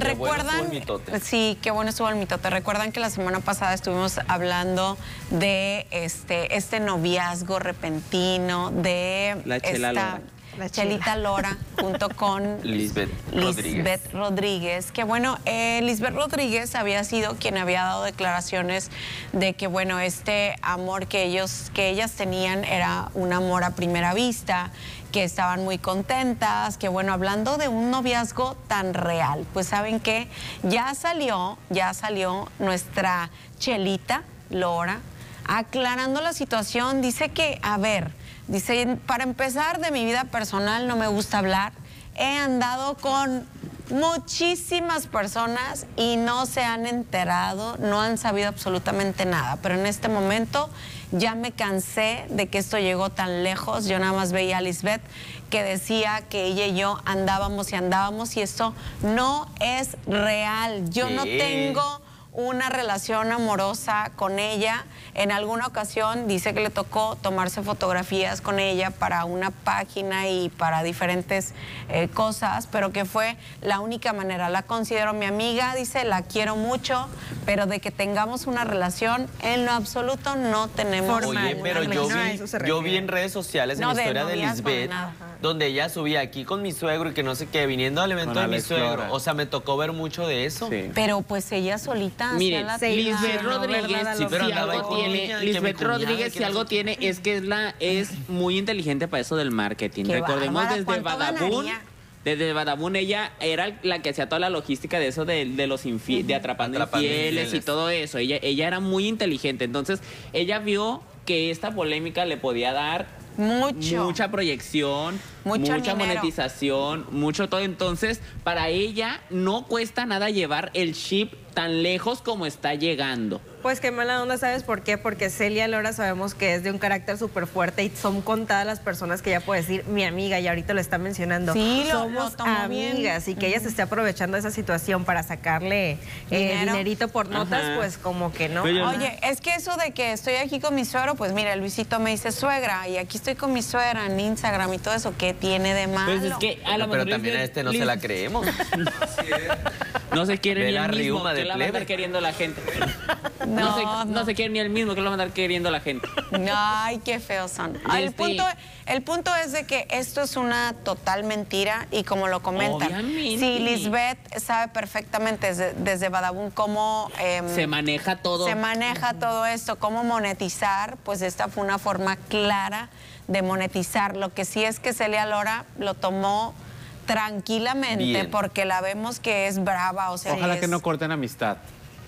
Recuerdan, sí, qué bueno estuvo el mitote. Recuerdan que la semana pasada estuvimos hablando de este, este noviazgo repentino de la esta, Chelita Lora, junto con Lisbeth, Rodríguez. Que bueno, eh, Lisbeth Rodríguez había sido quien había dado declaraciones de que bueno, este amor que ellos, que ellas tenían era un amor a primera vista, que estaban muy contentas, que bueno, hablando de un noviazgo tan real, pues saben que ya salió, ya salió nuestra Chelita Lora aclarando la situación, dice que, a ver, Dice, para empezar, de mi vida personal no me gusta hablar. He andado con muchísimas personas y no se han enterado, no han sabido absolutamente nada. Pero en este momento ya me cansé de que esto llegó tan lejos. Yo nada más veía a Lisbeth que decía que ella y yo andábamos y andábamos y esto no es real. Yo no tengo una relación amorosa con ella. En alguna ocasión dice que le tocó tomarse fotografías con ella para una página y para diferentes eh, cosas, pero que fue la única manera. La considero mi amiga, dice, la quiero mucho, pero de que tengamos una relación, en lo absoluto no tenemos. Oye, pero yo vi, yo vi en redes sociales en la historia de, Lisbeth, donde ella subía aquí con mi suegro y que no sé qué, viniendo al evento de mi suegro. O sea, me tocó ver mucho de eso. Pero pues ella solita Miren, Lisbeth Rodríguez, si algo tiene, Lisbeth Rodríguez, si algo tiene, es que es la es muy inteligente para eso del marketing. Recordemos desde Badabun. Desde Badabun ella era la que hacía toda la logística de eso de, los de atrapando, infieles y todo eso. Ella, ella era muy inteligente. Entonces, ella vio que esta polémica le podía dar mucho. Mucha proyección, mucha monetización, mucho todo. Entonces, para ella no cuesta nada llevar el chip tan lejos como está llegando. Pues qué mala onda, ¿sabes por qué? Porque Celia Lora sabemos que es de un carácter súper fuerte y son contadas las personas que ella puede decir mi amiga y ahorita lo está mencionando. Sí, Somos amigas y que ella se esté aprovechando de esa situación para sacarle eh, dinerito por notas, pues como que no. Oye, es que eso de que estoy aquí con mi suegro, pues mira, Luisito me dice suegra y aquí estoy con mi suegra en Instagram y todo eso, ¿qué tiene de malo? Pues es que a Pero también a este no se la creemos. no se quiere ni el mismo que la va a andar queriendo la gente. No, se, quiere ni el mismo que lo va a andar queriendo la gente. Ay, qué feos son. El punto, el punto es de que esto es una total mentira y como lo comentan, si Lisbeth sabe perfectamente desde, Badabun cómo... Em, se maneja todo. Se maneja todo esto, cómo monetizar, pues esta fue una forma clara de monetizar. Lo que sí es que Celia Lora lo tomó tranquilamente porque la vemos que es brava. O sea, Ojalá que no corten amistad.